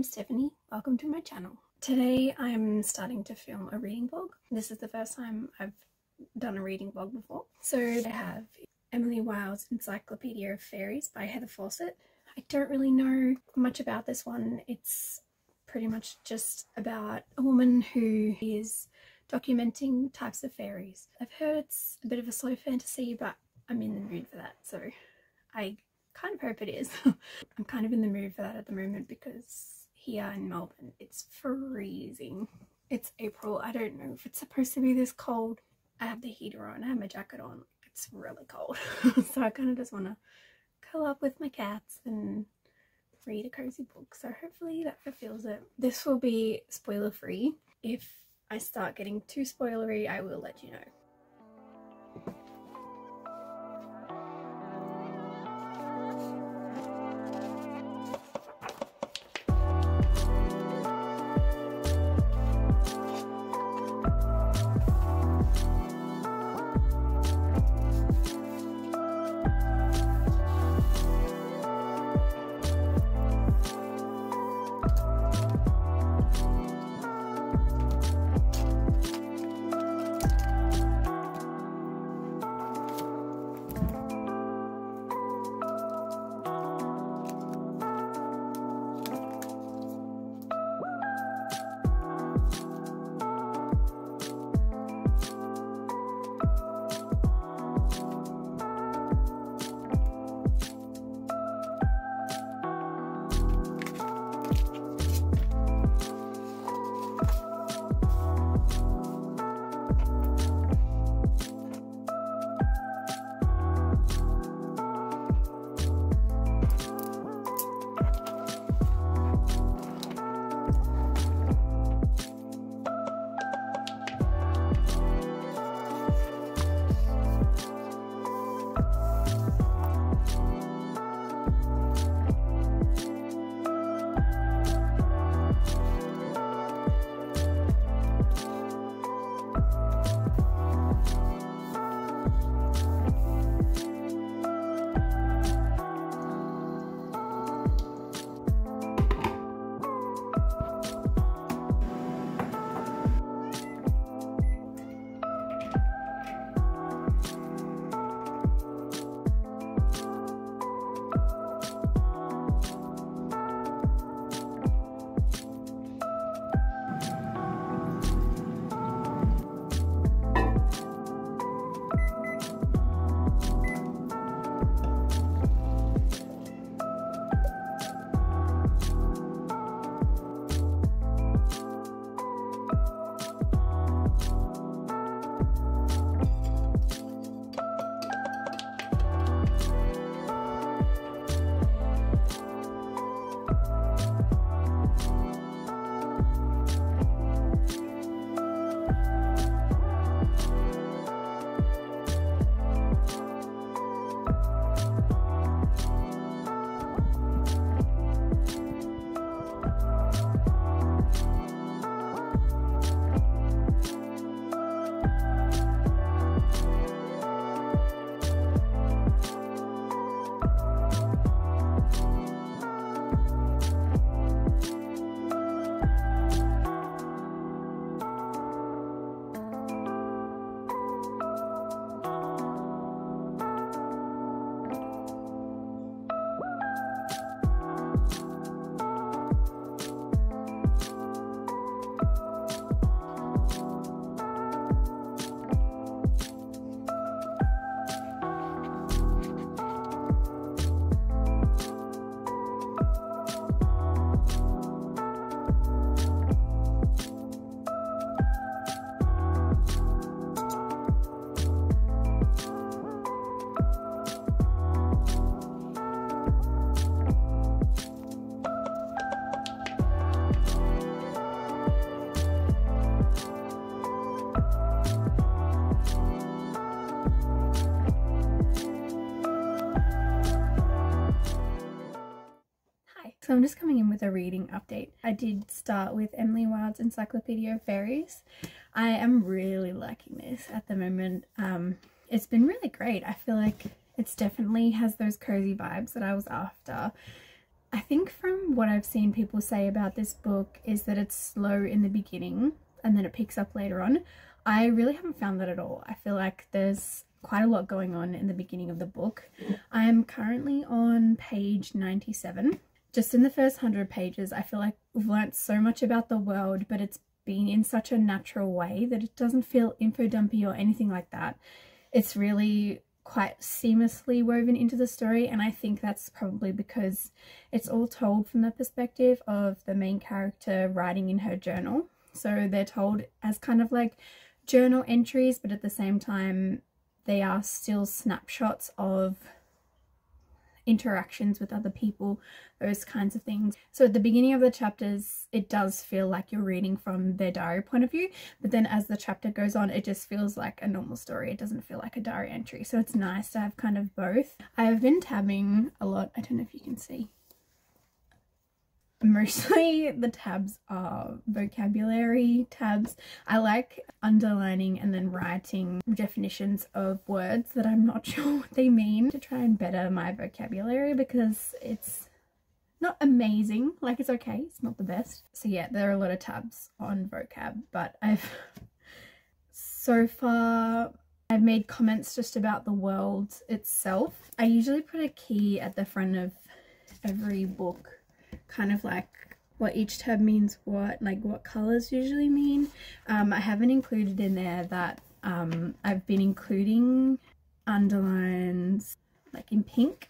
name's Stephanie. Welcome to my channel. Today I'm starting to film a reading vlog. This is the first time I've done a reading vlog before. So I have Emily Wilde's Encyclopaedia of Faeries by Heather Fawcett. I don't really know much about this one. It's pretty much just about a woman who is documenting types of fairies. I've heard it's a bit of a slow fantasy but I'm in the mood for that so I kind of hope it is. I'm kind of in the mood for that at the moment because here in Melbourne it's freezing. It's April. I don't know if it's supposed to be this cold. I have the heater on. I have my jacket on. It's really cold. so I kind of just want to curl up with my cats and read a cozy book. So hopefully that fulfills it. This will be spoiler free. If I start getting too spoilery, I will let you know. So I'm just coming in with a reading update. I did start with Emily Wilde's Encyclopaedia of Faeries. I am really liking this at the moment. Um, it's been really great. I feel like it's definitely has those cozy vibes that I was after. I think from what I've seen people say about this book is that it's slow in the beginning and then it picks up later on. I really haven't found that at all. I feel like there's quite a lot going on in the beginning of the book. I am currently on page 97. Just in the first 100 pages, I feel like we've learnt so much about the world, but it's been in such a natural way that it doesn't feel info dumpy or anything like that. It's really quite seamlessly woven into the story and I think that's probably because it's all told from the perspective of the main character writing in her journal. So they're told as kind of like journal entries but at the same time they are still snapshots of interactions with other people, those kinds of things. So at the beginning of the chapters, it does feel like you're reading from their diary point of view, but then as the chapter goes on, it just feels like a normal story. It doesn't feel like a diary entry. So it's nice to have kind of both. I've been tabbing a lot. I don't know if you can see. Mostly the tabs are vocabulary tabs. I like underlining and then writing definitions of words that I'm not sure what they mean to try and better my vocabulary because it's not amazing, like it's okay, it's not the best. So yeah, there are a lot of tabs on vocab, but I've so far I've made comments just about the world itself. I usually put a key at the front of every book kind of like what each tab means what, like what colors usually mean. Um, I haven't included in there that um, I've been including underlines like in pink.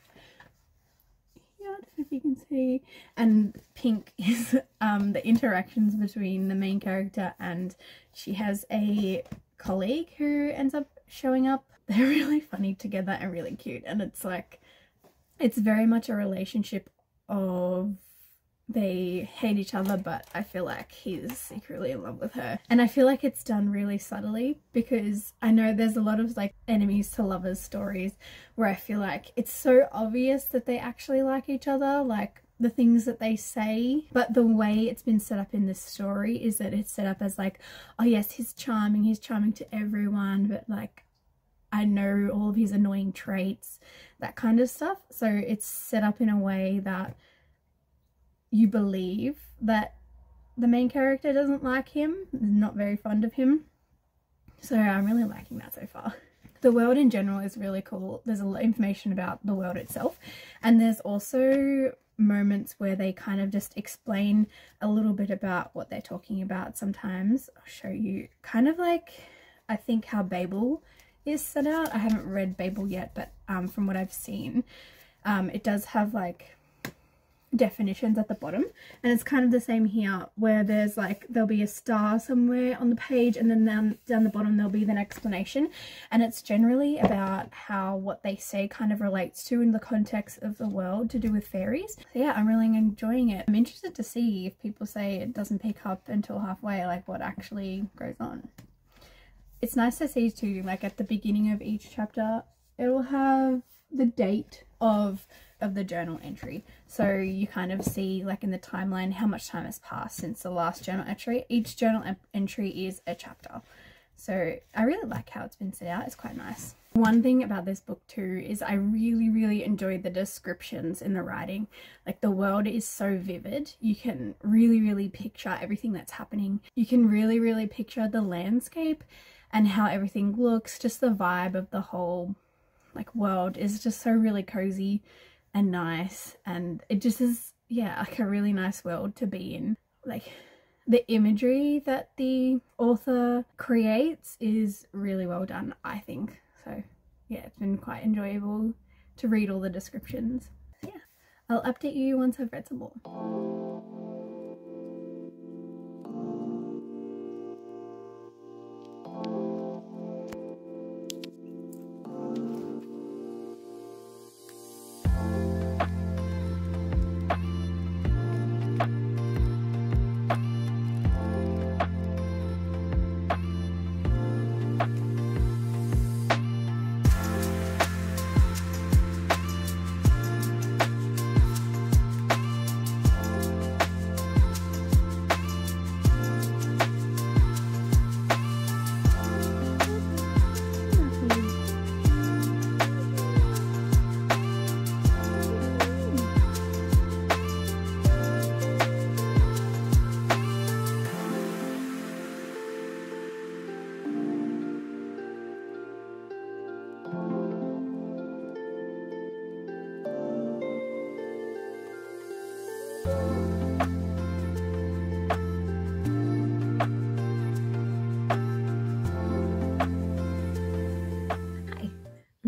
Yeah, I don't know if you can see. And pink is um, the interactions between the main character and she has a colleague who ends up showing up. They're really funny together and really cute and it's like, it's very much a relationship of they hate each other but I feel like he's secretly in love with her. And I feel like it's done really subtly because I know there's a lot of like enemies to lovers stories where I feel like it's so obvious that they actually like each other like the things that they say. But the way it's been set up in this story is that it's set up as like oh yes he's charming he's charming to everyone but like I know all of his annoying traits that kind of stuff. So it's set up in a way that you believe that the main character doesn't like him, is not very fond of him. So I'm really liking that so far. The world in general is really cool. There's a lot of information about the world itself and there's also moments where they kind of just explain a little bit about what they're talking about sometimes. I'll show you kind of like I think how Babel is set out. I haven't read Babel yet but um, from what I've seen um, it does have like definitions at the bottom. And it's kind of the same here where there's like there'll be a star somewhere on the page and then down, down the bottom there'll be an explanation. And it's generally about how what they say kind of relates to in the context of the world to do with fairies. So yeah i'm really enjoying it. I'm interested to see if people say it doesn't pick up until halfway like what actually goes on. It's nice to see too like at the beginning of each chapter it will have the date of of the journal entry. So you kind of see like in the timeline how much time has passed since the last journal entry. Each journal entry is a chapter. So I really like how it's been set out. It's quite nice. One thing about this book too is I really, really enjoyed the descriptions in the writing. Like the world is so vivid. You can really, really picture everything that's happening. You can really, really picture the landscape and how everything looks. Just the vibe of the whole like world is just so really cozy and nice and it just is yeah like a really nice world to be in. Like the imagery that the author creates is really well done I think. So yeah it's been quite enjoyable to read all the descriptions. Yeah I'll update you once I've read some more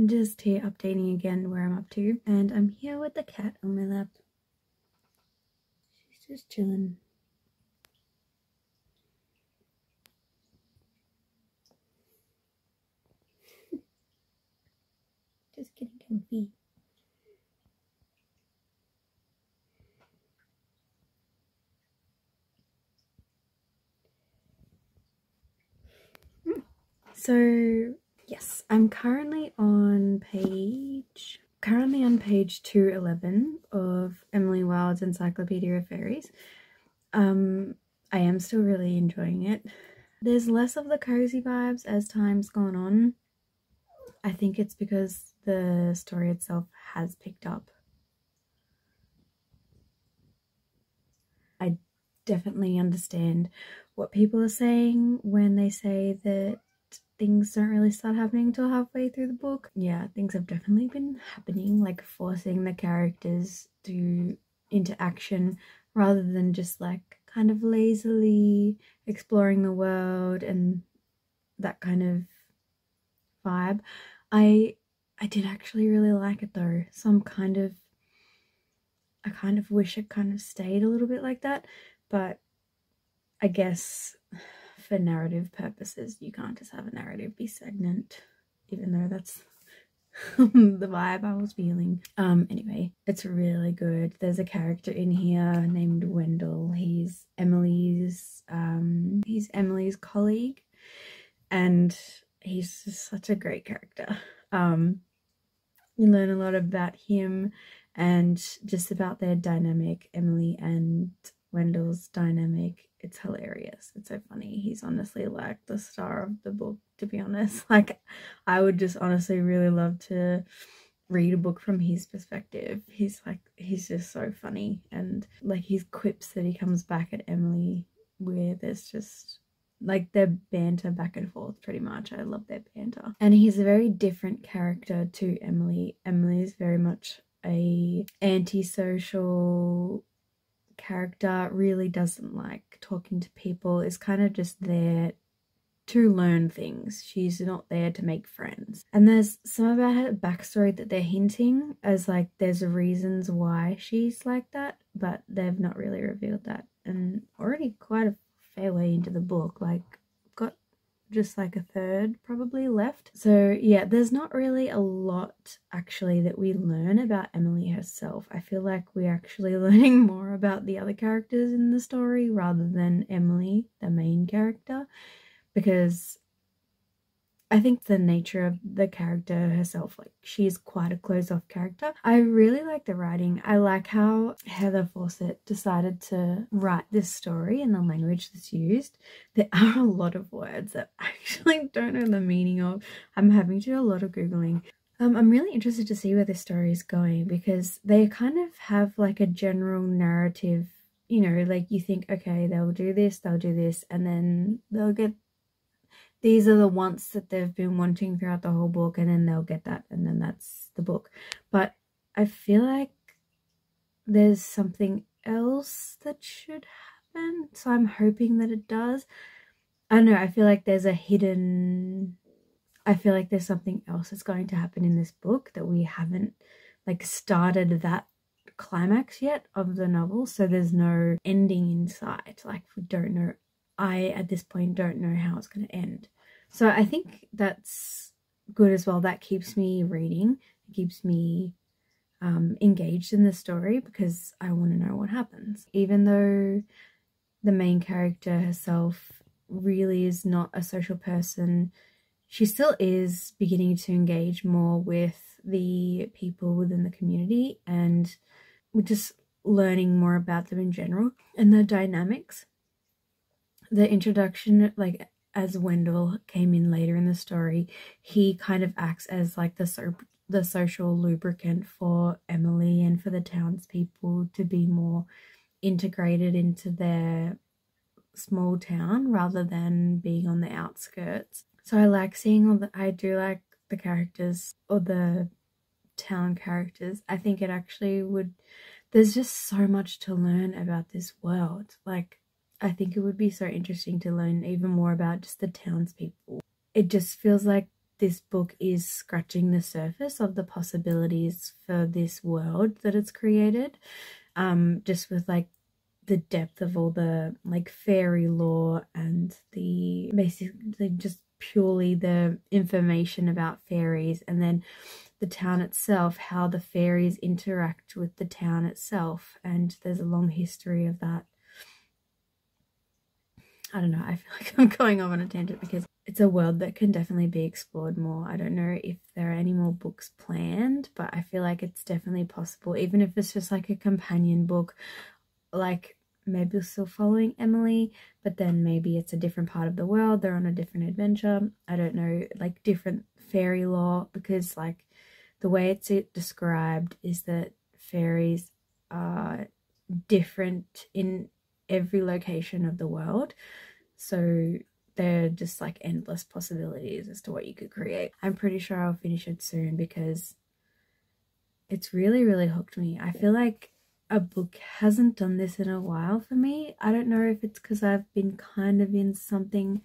I'm just here updating again where I'm up to. And I'm here with the cat on my lap. She's just chilling. just getting comfy. So Yes, I'm currently on page currently on page 211 of Emily Wilde's Encyclopaedia of Faeries. Um, I am still really enjoying it. There's less of the cozy vibes as time's gone on. I think it's because the story itself has picked up. I definitely understand what people are saying when they say that things don't really start happening until halfway through the book. Yeah, things have definitely been happening, like forcing the characters to into action rather than just like kind of lazily exploring the world and that kind of vibe. I I did actually really like it though. So I'm kind of I kind of wish it kind of stayed a little bit like that, but I guess for narrative purposes, you can't just have a narrative be stagnant, even though that's the vibe I was feeling. Um, anyway, it's really good. There's a character in here named Wendell. He's Emily's um he's Emily's colleague and he's just such a great character. Um you learn a lot about him and just about their dynamic, Emily and Wendell's dynamic it's hilarious. It's so funny. He's honestly like the star of the book, to be honest. Like, I would just honestly really love to read a book from his perspective. He's like, he's just so funny. And like his quips that he comes back at Emily with, there's just like their banter back and forth pretty much. I love their banter. And he's a very different character to Emily. Emily is very much a antisocial character really doesn't like talking to people, is kind of just there to learn things. She's not there to make friends. And there's some about her backstory that they're hinting as like there's reasons why she's like that, but they've not really revealed that. And already quite a fair way into the book, like just like a third probably left. So yeah, there's not really a lot actually that we learn about Emily herself. I feel like we're actually learning more about the other characters in the story rather than Emily, the main character, because I think the nature of the character herself, like she's quite a closed off character. I really like the writing. I like how Heather Fawcett decided to write this story in the language that's used. There are a lot of words that I actually don't know the meaning of. I'm having to do a lot of Googling. Um, I'm really interested to see where this story is going because they kind of have like a general narrative you know, like you think, okay, they'll do this, they'll do this, and then they'll get these are the wants that they've been wanting throughout the whole book and then they'll get that and then that's the book. But i feel like there's something else that should happen so i'm hoping that it does. I don't know i feel like there's a hidden i feel like there's something else that's going to happen in this book that we haven't like started that climax yet of the novel so there's no ending in sight. Like we don't know I, at this point, don't know how it's going to end. So I think that's good as well. That keeps me reading. It keeps me um, engaged in the story because I want to know what happens. Even though the main character herself really is not a social person, she still is beginning to engage more with the people within the community and we're just learning more about them in general and their dynamics the introduction, like as Wendell came in later in the story, he kind of acts as like the so the social lubricant for Emily and for the townspeople to be more integrated into their small town rather than being on the outskirts. So I like seeing all the I do like the characters or the town characters. I think it actually would there's just so much to learn about this world. Like I think it would be so interesting to learn even more about just the townspeople. It just feels like this book is scratching the surface of the possibilities for this world that it's created. Um, just with like the depth of all the like fairy lore and the basically just purely the information about fairies and then the town itself, how the fairies interact with the town itself. And there's a long history of that. I don't know, I feel like I'm going off on a tangent because it's a world that can definitely be explored more. I don't know if there are any more books planned, but I feel like it's definitely possible, even if it's just like a companion book, like maybe still following Emily, but then maybe it's a different part of the world, they're on a different adventure. I don't know, like different fairy lore, because like the way it's described is that fairies are different in every location of the world. So they're just like endless possibilities as to what you could create. I'm pretty sure I'll finish it soon because it's really, really hooked me. I feel like a book hasn't done this in a while for me. I don't know if it's because I've been kind of in something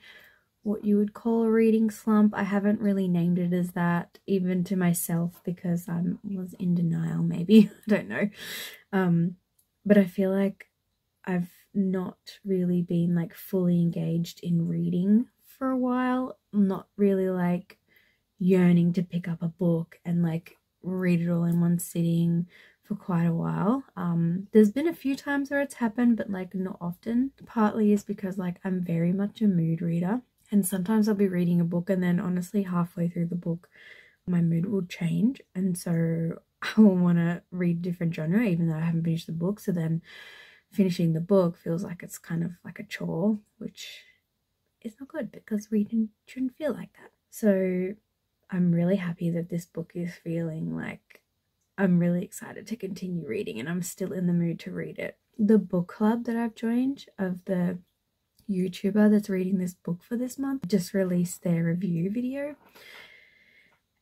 what you would call a reading slump. I haven't really named it as that even to myself because I was in denial maybe. I don't know. Um, but I feel like I've not really been like fully engaged in reading for a while. not really like yearning to pick up a book and like read it all in one sitting for quite a while. Um, there's been a few times where it's happened, but like not often. Partly is because like I'm very much a mood reader, and sometimes I'll be reading a book, and then honestly, halfway through the book, my mood will change, and so I will want to read different genre, even though I haven't finished the book. So then finishing the book feels like it's kind of like a chore, which is not good because reading shouldn't feel like that. So I'm really happy that this book is feeling like I'm really excited to continue reading and I'm still in the mood to read it. The book club that I've joined of the YouTuber that's reading this book for this month just released their review video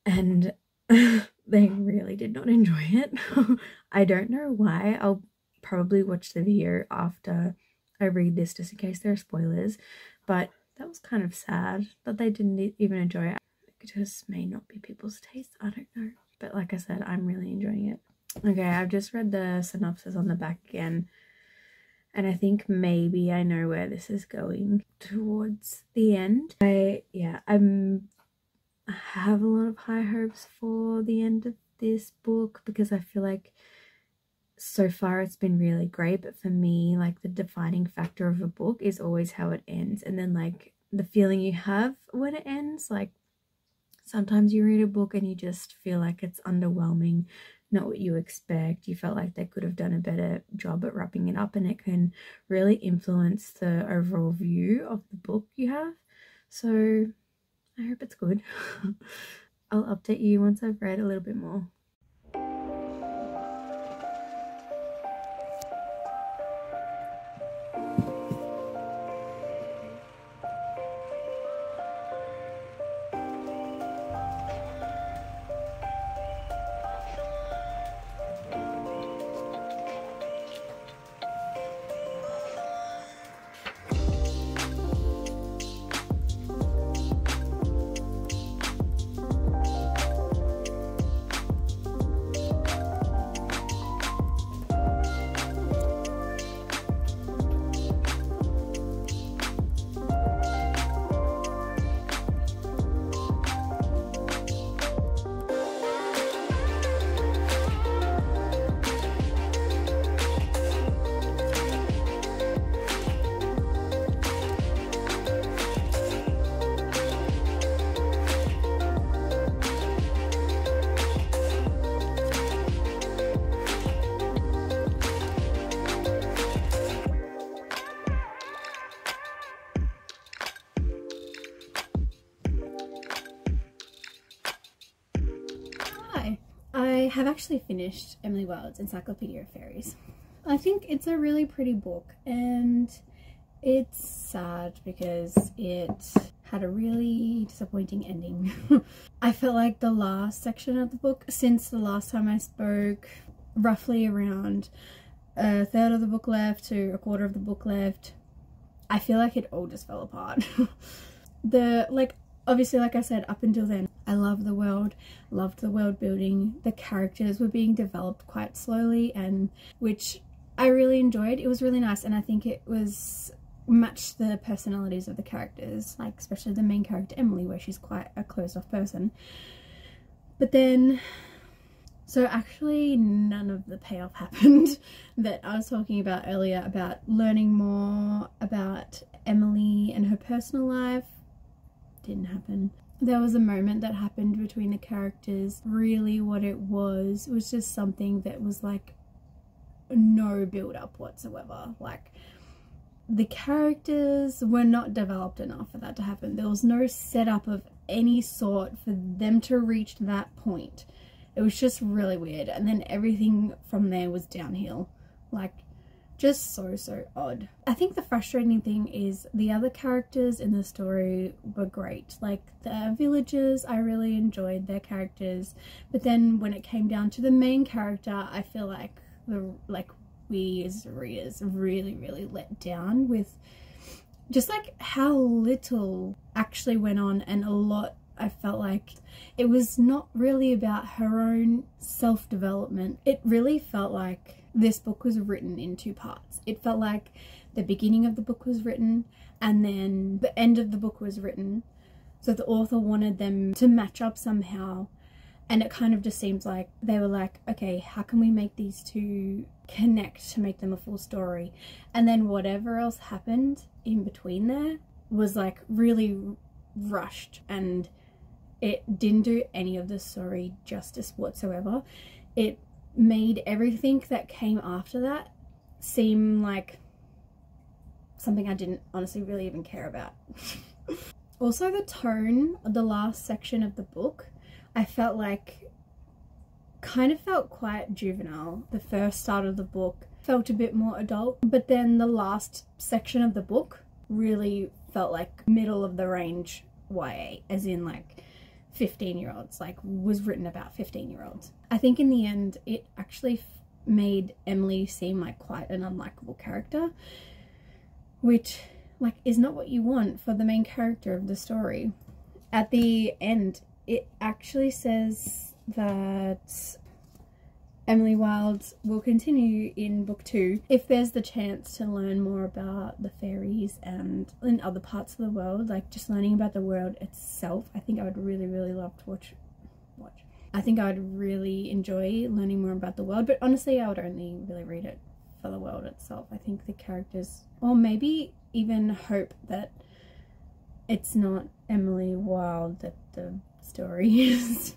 and they really did not enjoy it. I don't know why. I'll probably watch the video after I read this just in case there are spoilers. But that was kind of sad that they didn't even enjoy it. It just may not be people's taste. I don't know. But like I said, I'm really enjoying it. Okay, I've just read the synopsis on the back again. And I think maybe I know where this is going towards the end. I, yeah, I'm, I have a lot of high hopes for the end of this book because I feel like so far it's been really great but for me like the defining factor of a book is always how it ends and then like the feeling you have when it ends like sometimes you read a book and you just feel like it's underwhelming not what you expect. You felt like they could have done a better job at wrapping it up and it can really influence the overall view of the book you have. So i hope it's good. I'll update you once i've read a little bit more have actually finished Emily Wilde's Encyclopaedia of Faeries. I think it's a really pretty book and it's sad because it had a really disappointing ending. I felt like the last section of the book, since the last time I spoke, roughly around a third of the book left to a quarter of the book left, I feel like it all just fell apart. the, like, obviously, like I said, up until then, I loved the world, loved the world building. The characters were being developed quite slowly, and which I really enjoyed. It was really nice, and I think it was matched the personalities of the characters, like especially the main character Emily, where she's quite a closed off person. But then, so actually, none of the payoff happened that I was talking about earlier about learning more about Emily and her personal life. Didn't happen. There was a moment that happened between the characters. Really, what it was was just something that was like no build up whatsoever. Like, the characters were not developed enough for that to happen. There was no setup of any sort for them to reach that point. It was just really weird. And then everything from there was downhill. Like, just so, so odd. I think the frustrating thing is the other characters in the story were great. Like, the villagers, I really enjoyed their characters. But then when it came down to the main character, I feel like the, like, we as readers really, really let down with just like how little actually went on and a lot I felt like it was not really about her own self development. It really felt like this book was written in two parts. It felt like the beginning of the book was written and then the end of the book was written. So the author wanted them to match up somehow and it kind of just seems like they were like okay how can we make these two connect to make them a full story and then whatever else happened in between there was like really rushed and it didn't do any of the story justice whatsoever it made everything that came after that seem like something I didn't honestly really even care about also the tone of the last section of the book I felt like kind of felt quite juvenile. The first start of the book felt a bit more adult, but then the last section of the book really felt like middle of the range YA, as in like 15 year olds, like was written about 15 year olds. I think in the end, it actually made Emily seem like quite an unlikable character, which like is not what you want for the main character of the story. At the end, it actually says that Emily Wilde will continue in book two if there's the chance to learn more about the fairies and in other parts of the world, like just learning about the world itself. I think I would really, really love to watch. Watch. I think I would really enjoy learning more about the world, but honestly, I would only really read it for the world itself. I think the characters, or maybe even hope that it's not Emily Wilde that the story is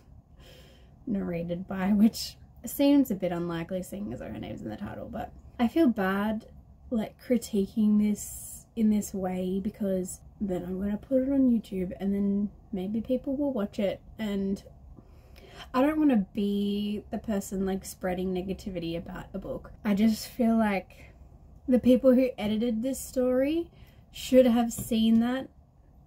narrated by, which seems a bit unlikely seeing as her name's in the title, but I feel bad like critiquing this in this way because then I'm going to put it on YouTube and then maybe people will watch it and I don't want to be the person like spreading negativity about a book. I just feel like the people who edited this story should have seen that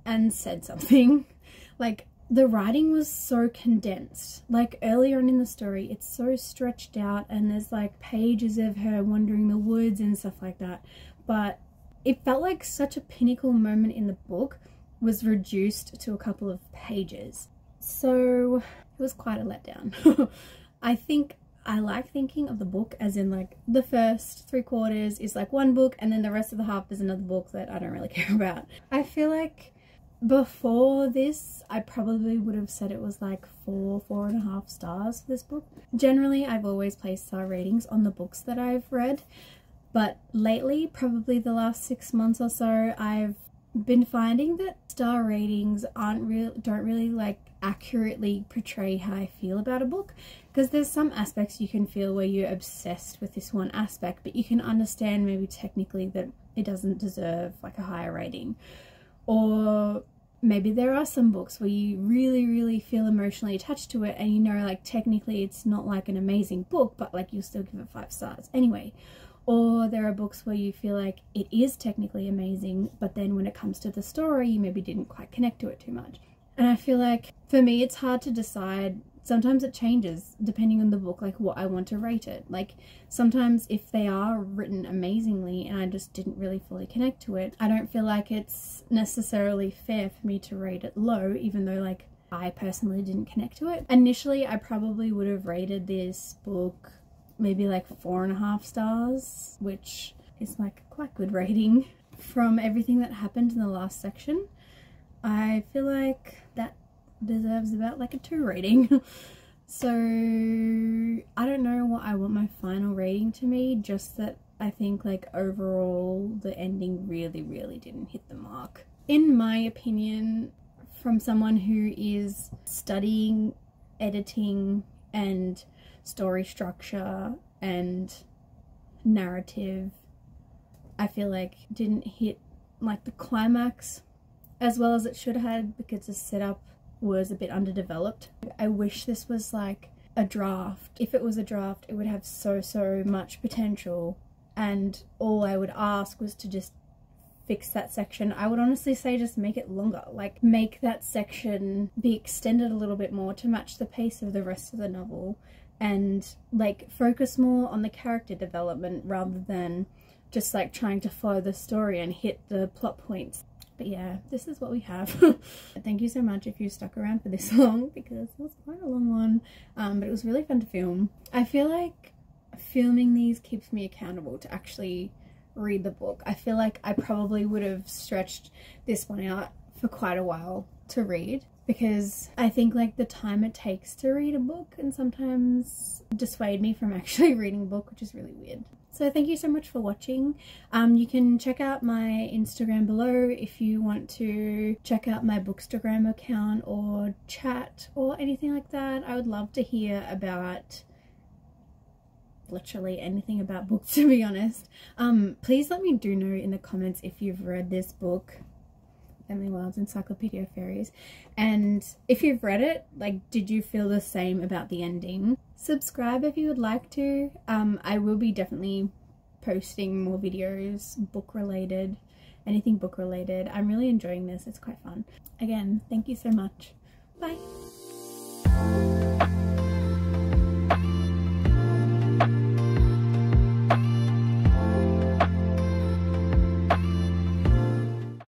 and said something. like the writing was so condensed. Like earlier on in the story, it's so stretched out and there's like pages of her wandering the woods and stuff like that. But it felt like such a pinnacle moment in the book was reduced to a couple of pages. So it was quite a letdown. I think I like thinking of the book as in like the first three quarters is like one book and then the rest of the half is another book that I don't really care about. I feel like before this, I probably would have said it was like four, four and a half stars for this book. Generally, I've always placed star ratings on the books that I've read, but lately, probably the last six months or so, I've been finding that star ratings aren't real don't really like accurately portray how I feel about a book because there's some aspects you can feel where you're obsessed with this one aspect but you can understand maybe technically that it doesn't deserve like a higher rating or maybe there are some books where you really really feel emotionally attached to it and you know like technically it's not like an amazing book but like you'll still give it five stars. Anyway or there are books where you feel like it is technically amazing but then when it comes to the story you maybe didn't quite connect to it too much. And i feel like for me it's hard to decide sometimes it changes depending on the book, like what I want to rate it. Like sometimes if they are written amazingly and I just didn't really fully connect to it, I don't feel like it's necessarily fair for me to rate it low, even though like I personally didn't connect to it. Initially, I probably would have rated this book maybe like four and a half stars, which is like quite good rating. From everything that happened in the last section, I feel like deserves about like a 2 rating. so I don't know what I want my final rating to be, just that I think like overall the ending really really didn't hit the mark. In my opinion, from someone who is studying editing and story structure and narrative, I feel like didn't hit like the climax as well as it should have had because the setup was a bit underdeveloped. I wish this was like a draft. If it was a draft, it would have so, so much potential. And all I would ask was to just fix that section. I would honestly say just make it longer. Like, make that section be extended a little bit more to match the pace of the rest of the novel. And, like, focus more on the character development rather than just, like, trying to follow the story and hit the plot points but yeah, this is what we have. Thank you so much if you stuck around for this long because it was quite a long one. Um, but it was really fun to film. I feel like filming these keeps me accountable to actually read the book. I feel like I probably would have stretched this one out for quite a while to read because I think like the time it takes to read a book and sometimes dissuade me from actually reading a book, which is really weird. So thank you so much for watching. Um, you can check out my Instagram below if you want to check out my Bookstagram account or chat or anything like that. I would love to hear about literally anything about books to be honest. Um, please let me do know in the comments if you've read this book Emily Wilde's Encyclopaedia of Faeries. And if you've read it, like, did you feel the same about the ending? Subscribe if you would like to. Um, I will be definitely posting more videos, book related, anything book related. I'm really enjoying this. It's quite fun. Again, thank you so much. Bye.